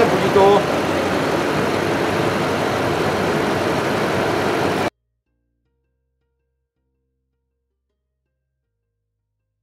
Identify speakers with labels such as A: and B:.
A: 那不是多。